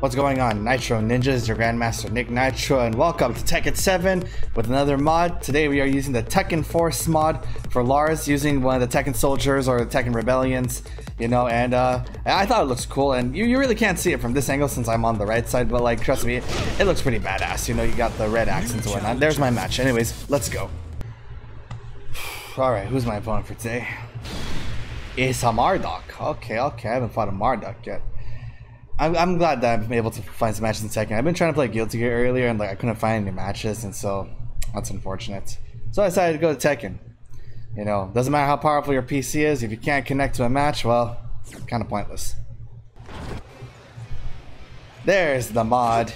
What's going on? Nitro Ninjas, your Grandmaster Nikk Nitro, and welcome to Tekken 7 with another mod. Today we are using the Tekken Force mod for Lars, using one of the Tekken Soldiers or the Tekken Rebellions, you know, and uh, I thought it looks cool, and you, you really can't see it from this angle since I'm on the right side, but like, trust me, it looks pretty badass, you know, you got the red accents and whatnot. There's my match. Anyways, let's go. Alright, who's my opponent for today? It's a Marduk. Okay, okay, I haven't fought a Marduk yet. I'm, I'm glad that I'm able to find some matches in Tekken. I've been trying to play Guilty Gear earlier and like I couldn't find any matches and so that's unfortunate. So I decided to go to Tekken. You know, doesn't matter how powerful your PC is, if you can't connect to a match, well, kind of pointless. There's the mod.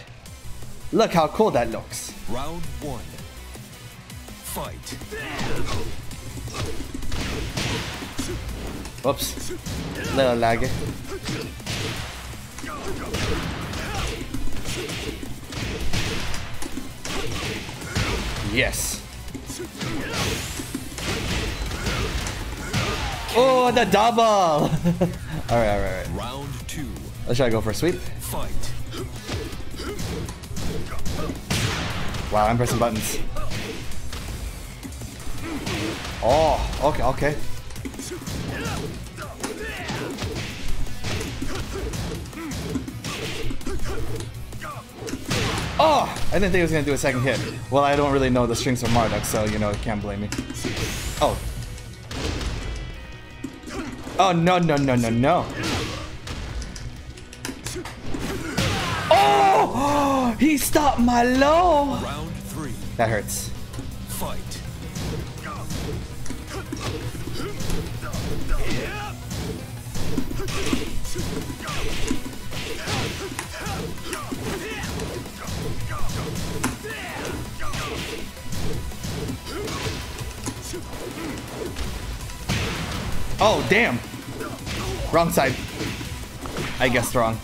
Look how cool that looks. Round one. Fight. Whoops. Little laggy. Yes. Oh, the double! alright, alright, alright. Round two. Let's try to go for a sweep. Fight. Wow, I'm pressing buttons. Oh, okay, okay. Oh! I didn't think it was gonna do a second hit. Well, I don't really know the strings of Marduk, so, you know, you can't blame me. Oh. Oh, no, no, no, no, no. Oh! He stopped my low! That hurts. Oh, damn. Wrong side. I guessed wrong.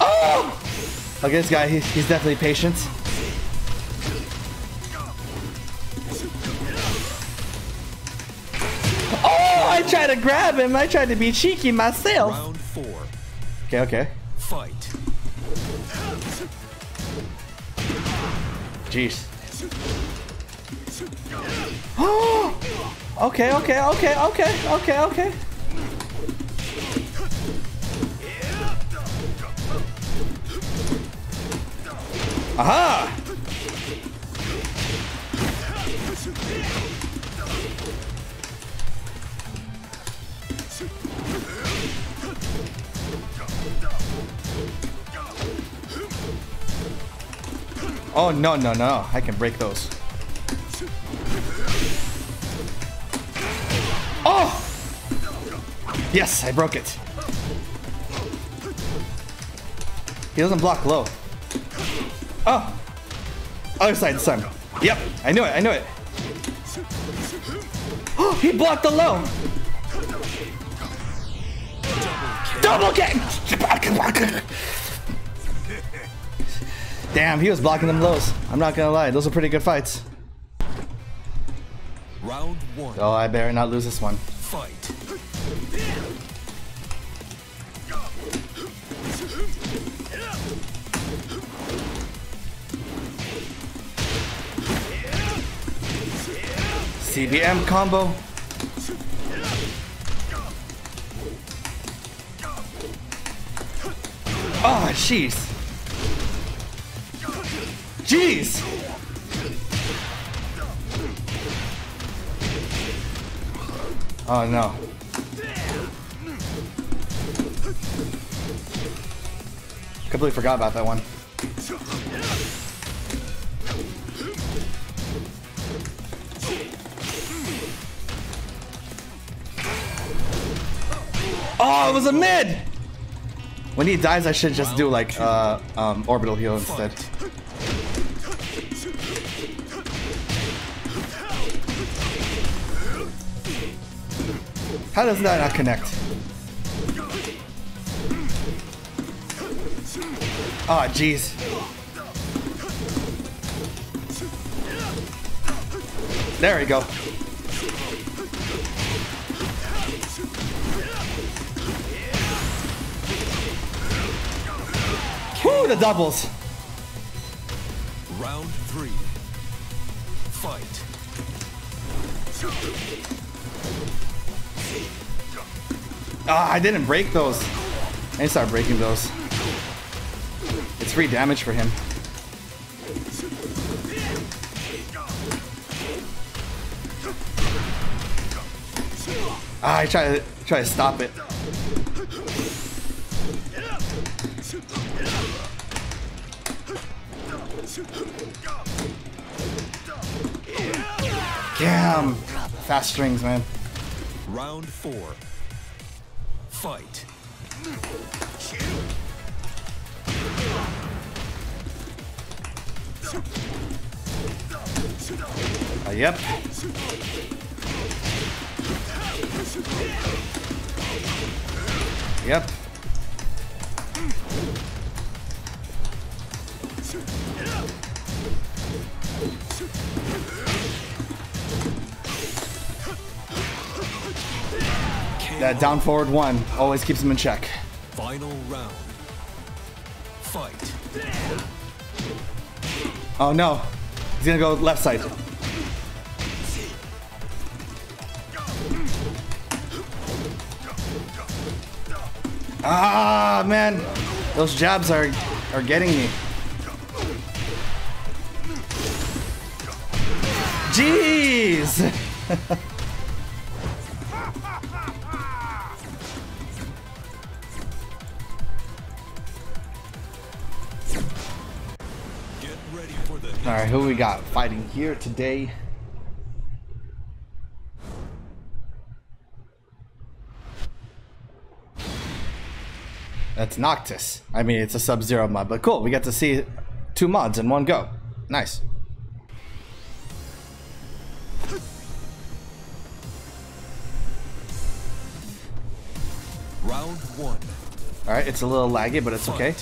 Oh! Okay, this guy, he, he's definitely patient. Oh, I tried to grab him. I tried to be cheeky myself. Round four. Okay, okay. Fight. Jeez. Oh! Okay, okay, okay, okay, okay, okay. Aha! Oh, no, no, no. I can break those. Yes, I broke it. He doesn't block low. Oh! Other side this time. Yep, I knew it, I knew it. Oh, he blocked the low! Double kick! Damn, he was blocking them lows. I'm not gonna lie, those are pretty good fights. Round one. Oh, I better not lose this one. Fight. CBM combo. Oh, jeez. Jeez. Oh no. Completely forgot about that one. Oh, it was a mid! When he dies, I should just do like uh, um, orbital heel instead. How does that not connect? Oh, jeez. There we go. Ooh, the doubles. Round three. Fight. Ah, I didn't break those. I need to start breaking those. It's free damage for him. Ah, I try to try to stop it. Damn. Fast strings, man. Round four. Fight. Uh, yep. Yep. That down forward one always keeps him in check. Final round. Fight. Oh no. He's gonna go left side. Ah man. Those jabs are are getting me. Jeez! who we got fighting here today? That's Noctis. I mean, it's a Sub-Zero mod, but cool. We got to see two mods in one go. Nice. round one. Alright, it's a little laggy, but it's okay.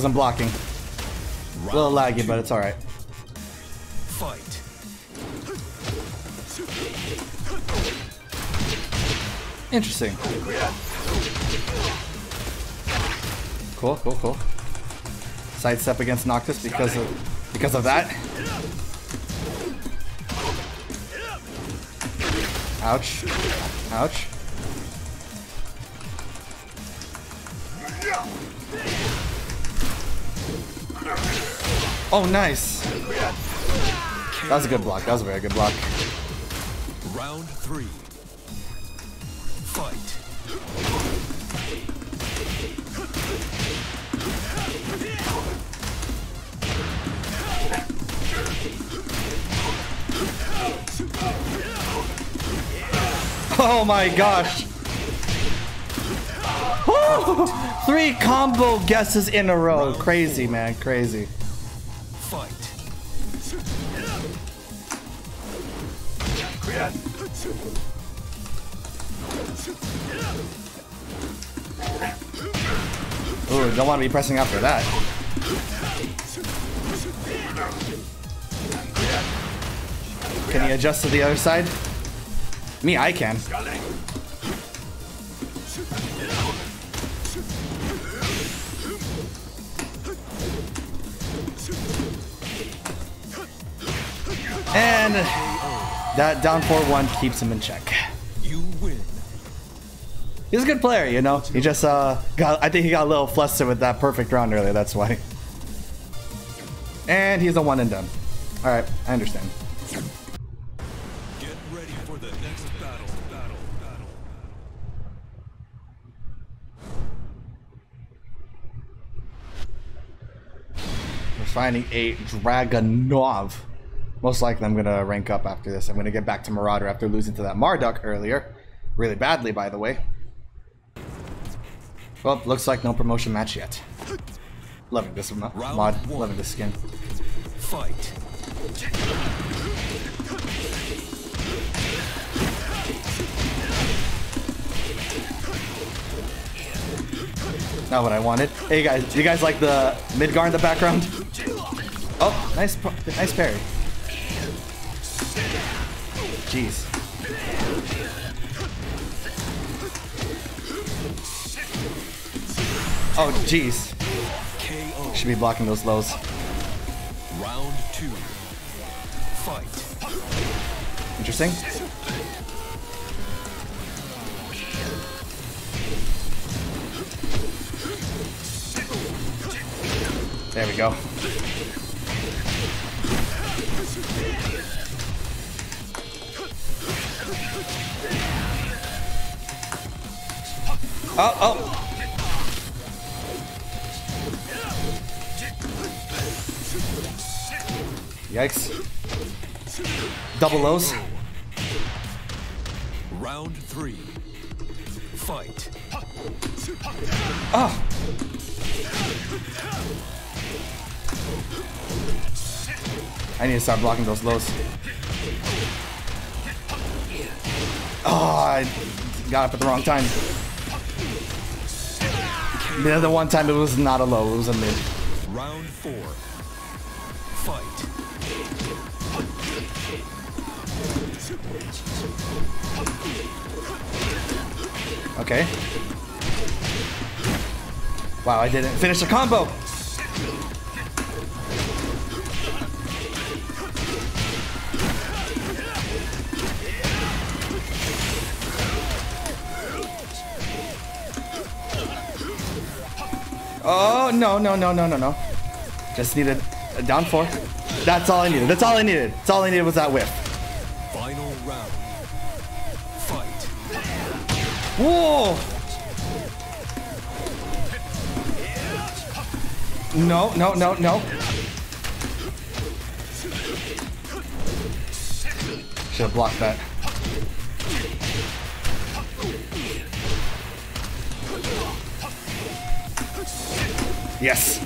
Wasn't blocking. A little laggy, but it's alright. Fight. Interesting. Cool, cool, cool. Sidestep against Noctis because of because of that. Ouch. Ouch. Oh, nice. That was a good block. That was a very good block. Round three. Fight. Oh my gosh. Woo! Three combo guesses in a row. Crazy, man. Crazy. Fight. Ooh, don't want to be pressing after that. Can he adjust to the other side? Me, I can. And that down 4-1 keeps him in check. You win. He's a good player, you know. He just uh got I think he got a little flustered with that perfect round earlier, that's why. And he's a one and done. Alright, I understand. Get ready for the next battle. Battle. Battle. We're finding a Dragunov. Most likely I'm gonna rank up after this. I'm gonna get back to Marauder after losing to that Marduk earlier. Really badly, by the way. Well, looks like no promotion match yet. Loving this mod. one. Loving this skin. Fight. Not what I wanted. Hey guys, do you guys like the Midgar in the background? Oh, nice, nice parry. Jeez. Oh, jeez. Should be blocking those lows. Round two. Fight. Interesting. There we go. Oh, oh. Yikes. Double lows. Round three. Fight. Oh! I need to start blocking those lows. Oh, I got up at the wrong time. The other one time it was not a low, it was a mid. Round four. Fight. Okay. Wow, I didn't finish the combo. Oh, no, no, no, no, no, no. Just needed a down four. That's all I needed. That's all I needed. That's all I needed was that whiff. Final round. Fight. Whoa! No, no, no, no. Should have blocked that. Yes.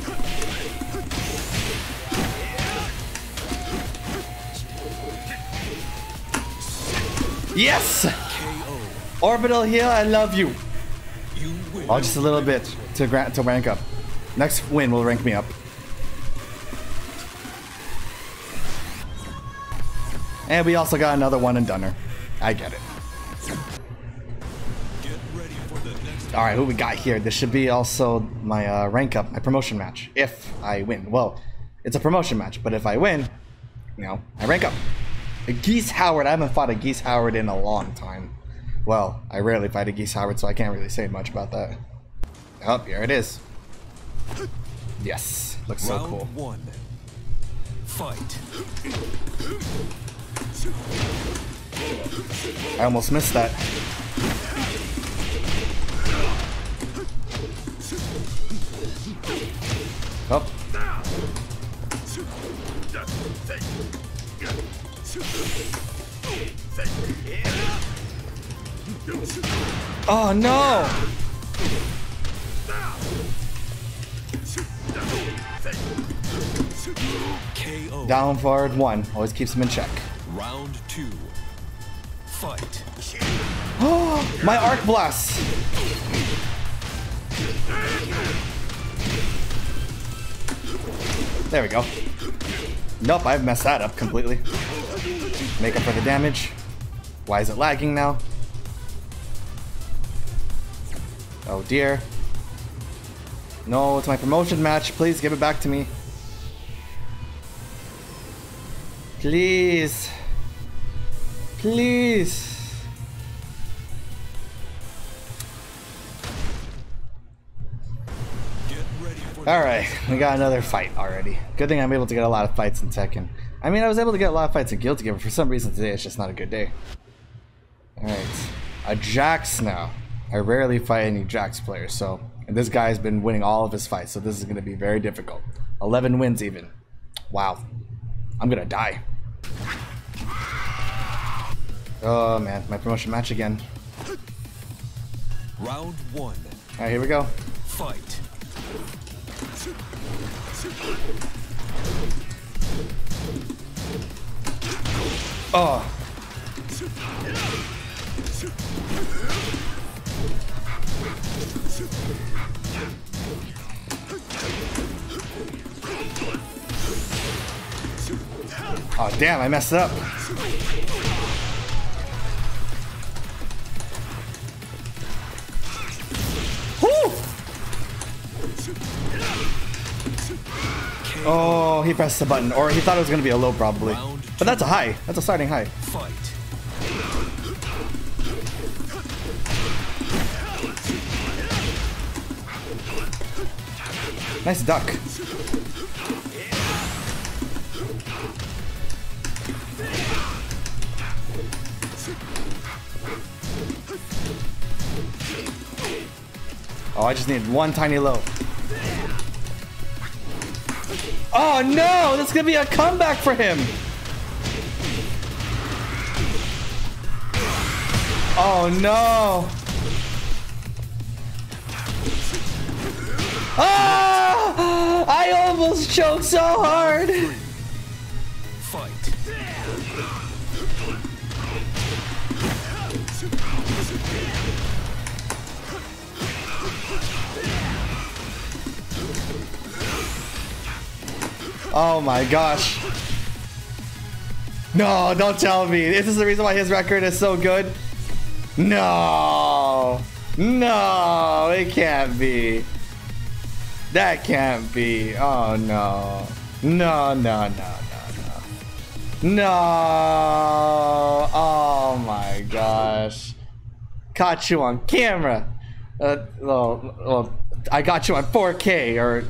Yes! Orbital heel, I love you. Oh, just a little bit to grant to rank up. Next win will rank me up. And we also got another one in doneer. I get it. All right, who we got here? This should be also my uh, rank up, my promotion match. If I win, well, it's a promotion match, but if I win, you know, I rank up. A Geese Howard. I haven't fought a Geese Howard in a long time. Well, I rarely fight a Geese Howard, so I can't really say much about that. Oh, here it is. Yes, looks so Round cool. one. Fight. I almost missed that. Oh no! Down forward one. Always keeps him in check. Round two. Fight. Oh, my arc blast! There we go. Nope, I've messed that up completely. Make up for the damage. Why is it lagging now? Oh dear. No, it's my promotion match. Please give it back to me. Please. Please. Get ready for the Alright, we got another fight already. Good thing I'm able to get a lot of fights in Tekken. I mean, I was able to get a lot of fights in Guilty Gear, but for some reason today it's just not a good day. Alright, a Jax now. I rarely fight any Jax players, so... And this guy's been winning all of his fights, so this is going to be very difficult. 11 wins even. Wow. I'm gonna die. Oh man, my promotion match again. Round one. Alright, here we go. Fight. Oh. Oh, damn, I messed up. Oh, he pressed the button, or he thought it was gonna be a low probably. But that's a high. That's a starting high. Fight. Nice duck. Oh, I just need one tiny low. Oh no! This is gonna be a comeback for him! Oh no! Ah! I almost choked so hard! Fight. Oh my gosh. No, don't tell me. This is the reason why his record is so good. No. No, it can't be. That can't be. Oh no. No, no, no, no, no. No. Oh my gosh. Caught you on camera. Uh, well, well, I got you on 4K or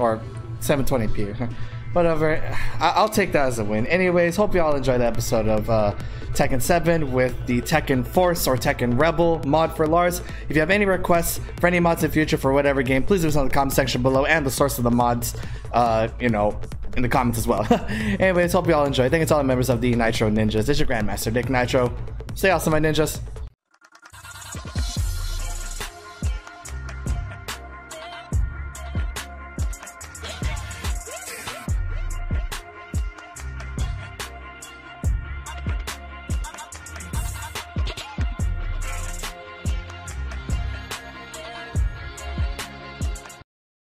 or 720p. Whatever. I- I'll take that as a win. Anyways, hope you all enjoyed the episode of uh, Tekken 7 with the Tekken Force or Tekken Rebel mod for Lars. If you have any requests for any mods in future for whatever game, please leave us in the comment section below and the source of the mods, uh, you know, in the comments as well. Anyways, hope you all enjoy. Thank you to all the members of the Nitro Ninjas. It's your Grandmaster Nikk Nitro. Stay awesome, my ninjas.